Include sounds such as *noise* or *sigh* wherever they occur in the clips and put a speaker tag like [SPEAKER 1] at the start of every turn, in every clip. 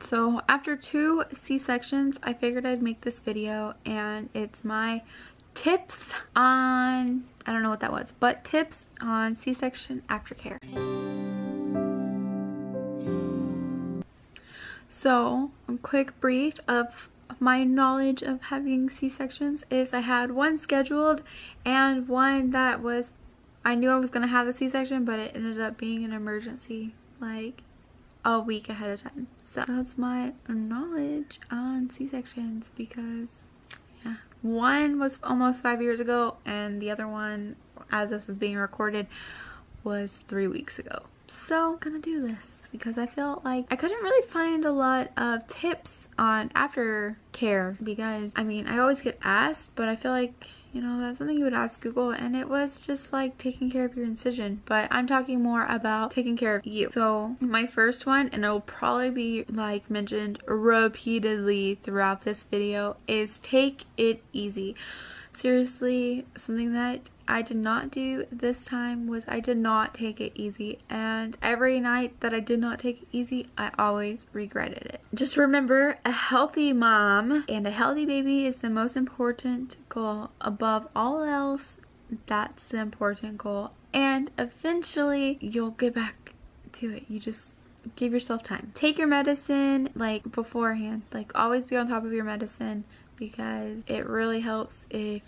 [SPEAKER 1] So after two C-sections, I figured I'd make this video and it's my tips on, I don't know what that was, but tips on C-section aftercare. So a quick brief of my knowledge of having C-sections is I had one scheduled and one that was I knew I was going to have the C-section but it ended up being an emergency like a week ahead of time. So that's my knowledge on C-sections because yeah, one was almost five years ago and the other one as this is being recorded was three weeks ago. So I'm gonna do this because I felt like I couldn't really find a lot of tips on aftercare because I mean I always get asked but I feel like you know that's something you would ask Google and it was just like taking care of your incision but I'm talking more about taking care of you. So my first one and it'll probably be like mentioned repeatedly throughout this video is take it easy seriously something that I did not do this time was I did not take it easy and every night that I did not take it easy I always regretted it. Just remember a healthy mom and a healthy baby is the most important goal. Above all else that's the important goal and eventually you'll get back to it. You just give yourself time. Take your medicine like beforehand. Like always be on top of your medicine because it really helps if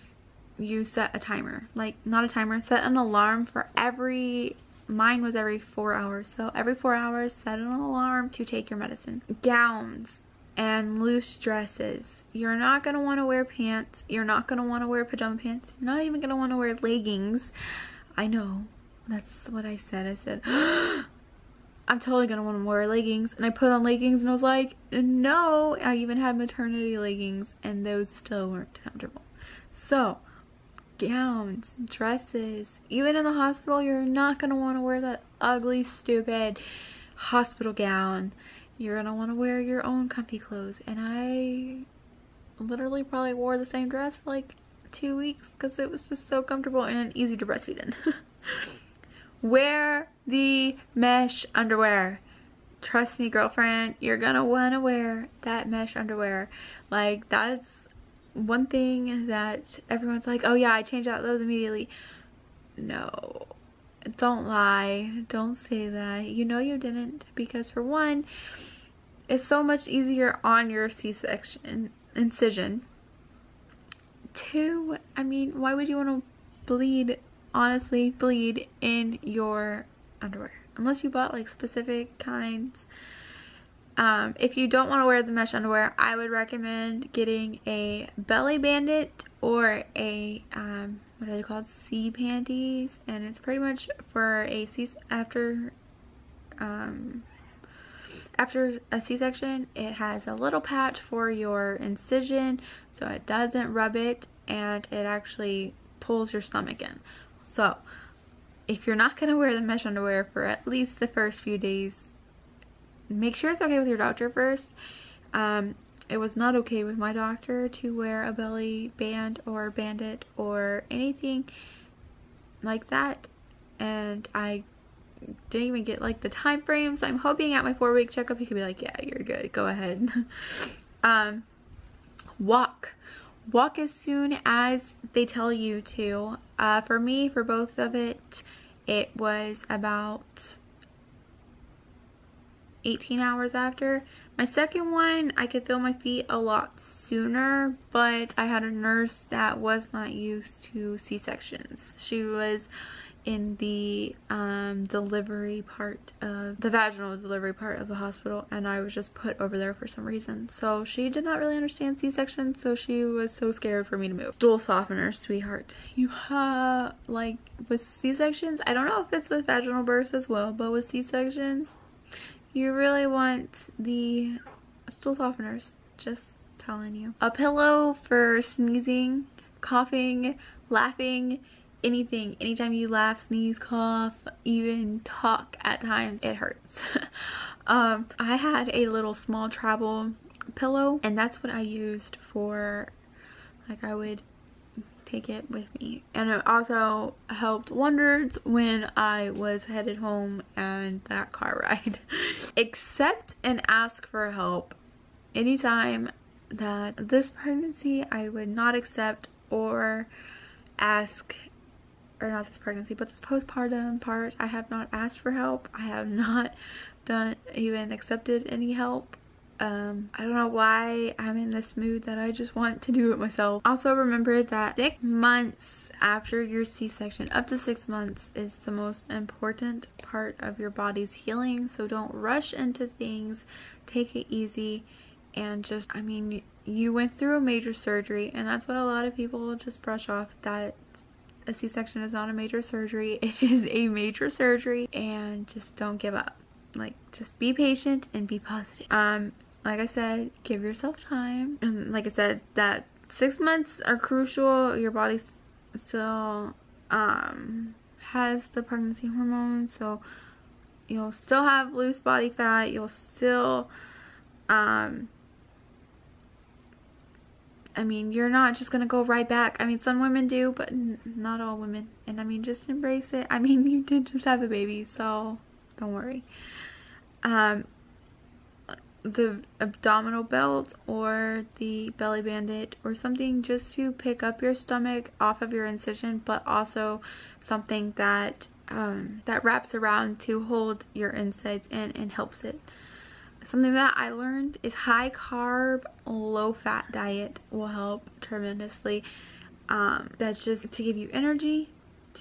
[SPEAKER 1] you set a timer. Like, not a timer, set an alarm for every mine was every four hours. So every four hours set an alarm to take your medicine. Gowns and loose dresses. You're not going to want to wear pants. You're not going to want to wear pajama pants. You're not even going to want to wear leggings. I know. That's what i said. I said *gasps* i'm totally to want to wear leggings and i put on leggings and i was like no i even had maternity leggings and those still weren't comfortable so gowns, dresses. Even in the hospital, you're not want to wear that ugly, stupid hospital gown. You're want to wear your own comfy clothes. And I literally probably wore the same dress for like two weeks because it was just so comfortable and easy to breastfeed in. *laughs* wear the mesh underwear. Trust me, girlfriend, you're gonna want to wear that mesh underwear. Like, that's one thing that everyone's like, oh yeah, I changed out those immediately. No, don't lie. Don't say that. You know you didn't because for one, it's so much easier on your C-section incision. Two, I mean, why would you want to bleed, honestly, bleed in your underwear? Unless you bought like specific kinds um, if you don't want to wear the mesh underwear, I would recommend getting a belly bandit or a, um, what are they called, C panties. And it's pretty much for a C after, um, after a C-section, it has a little patch for your incision so it doesn't rub it and it actually pulls your stomach in. So if you're not going to wear the mesh underwear for at least the first few days, make sure it's okay with your doctor first. Um, it was not okay with my doctor to wear a belly band or bandit or anything like that. And I didn't even get like the time frame. So I'm hoping at my four week checkup he could be like, yeah, you're good. Go ahead. *laughs* um, walk. Walk as soon as they tell you to. Uh, for me, for both of it, it was about 18 hours after. My second one, I could feel my feet a lot sooner, but I had a nurse that was not used to C-sections. She was in the um, delivery part of the vaginal delivery part of the hospital and I was just put over there for some reason. So she did not really understand C-section so she was so scared for me to move. Stool softener, sweetheart. You have like with C-sections, I don't know if it's with vaginal births as well, but with C-sections, you really want the stool softeners, just telling you. A pillow for sneezing, coughing, laughing, anything. Anytime you laugh, sneeze, cough, even talk at times, it hurts. *laughs* um, I had a little small travel pillow and that's what I used for, like I would take it with me. And it also helped wonders when I was headed home and that car *laughs* ride. Accept and ask for help anytime that this pregnancy I would not accept or ask or not this pregnancy but this postpartum part I have not asked for help I have not done even accepted any help um, I don't know why I'm in this mood that I just want to do it myself. Also remember that six months after your C-section, up to six months is the most important part of your body's healing. So don't rush into things. Take it easy and just, I mean, you went through a major surgery and that's what a lot of people just brush off that a c-section is not a major surgery. *laughs* It is a major surgery. And just don't give up. Like just be patient and be positive. Um like i said give yourself time. And like i said that six months are crucial. Your body still um has the pregnancy hormones so you'll still have loose body fat. You'll still um I mean, you're not just gonna go right back. I mean, some women do, but not all women. And I mean, just embrace it. I mean, *laughs* you did just have a baby, so don't worry. Um, the abdominal belt or the belly bandit or something just to pick up your stomach off of your incision, but also something that um, that wraps around to hold your insides in and helps it something that I learned is high carb, low fat diet will help tremendously. Um, that's just to give you energy,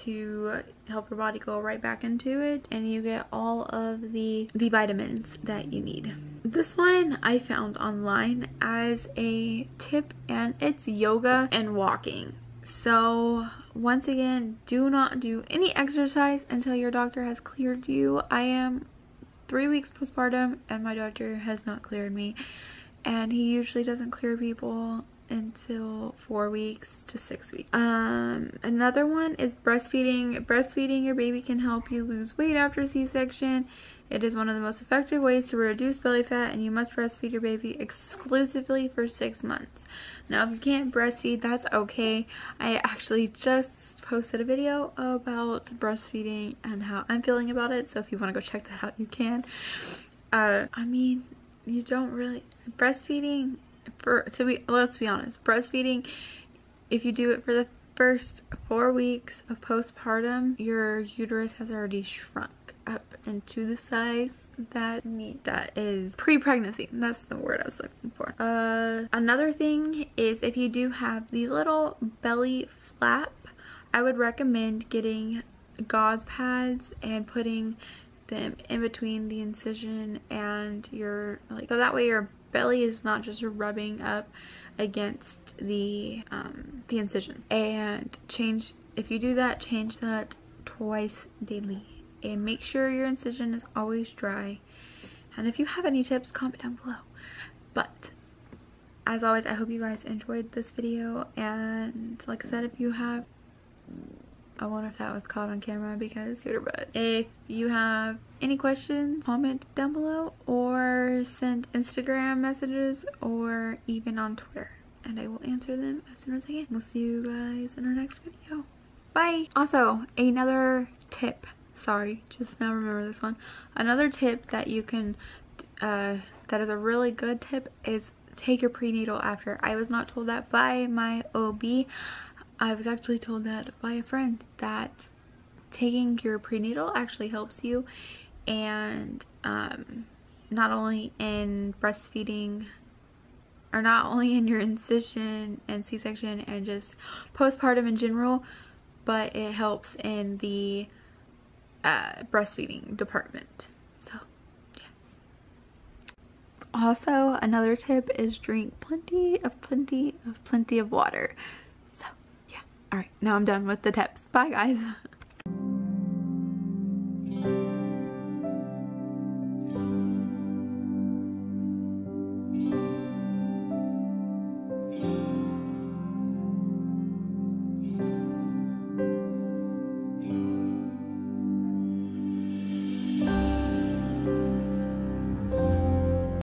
[SPEAKER 1] to help your body go right back into it and you get all of the the vitamins that you need. This one i found online as a tip and it's yoga and walking. So once again do not do any exercise until your doctor has cleared you. I am three weeks postpartum and my doctor has not cleared me and he usually doesn't clear people until four weeks to six weeks. Um, another one is breastfeeding. Breastfeeding your baby can help you lose weight after C-section. It is one of the most effective ways to reduce belly fat and you must breastfeed your baby exclusively for six months. Now if you can't breastfeed, that's okay. I actually just posted a video about breastfeeding and how I'm feeling about it. So if you want to go check that out, you can. Uh, I mean, you don't really, breastfeeding for, to be, let's be honest, breastfeeding, if you do it for the first four weeks of postpartum, your uterus has already shrunk up into the size that need that is pre-pregnancy that's the word I was looking for uh another thing is if you do have the little belly flap I would recommend getting gauze pads and putting them in between the incision and your like so that way your belly is not just rubbing up against the um, the incision. And change if you do that change that twice daily. And make sure your incision is always dry. And if you have any tips comment down below. But as always I hope you guys enjoyed this video. And like I said if you have I wonder if that was caught on camera because scooter butt. If you have any questions, comment down below or send Instagram messages or even on Twitter and I will answer them as soon as I can. We'll see you guys in our next video. Bye! Also, another tip. Sorry, just now remember this one. Another tip that you can, uh, that is a really good tip is take your prenatal after. I was not told that by my OB. I was actually told that by a friend that taking your prenatal actually helps you. And um, not only in breastfeeding or not only in your incision and c-section and just postpartum in general but it helps in the uh, breastfeeding department. So yeah. Also another tip is drink plenty of plenty of plenty of water all right now i'm done with the tips. Bye guys *laughs*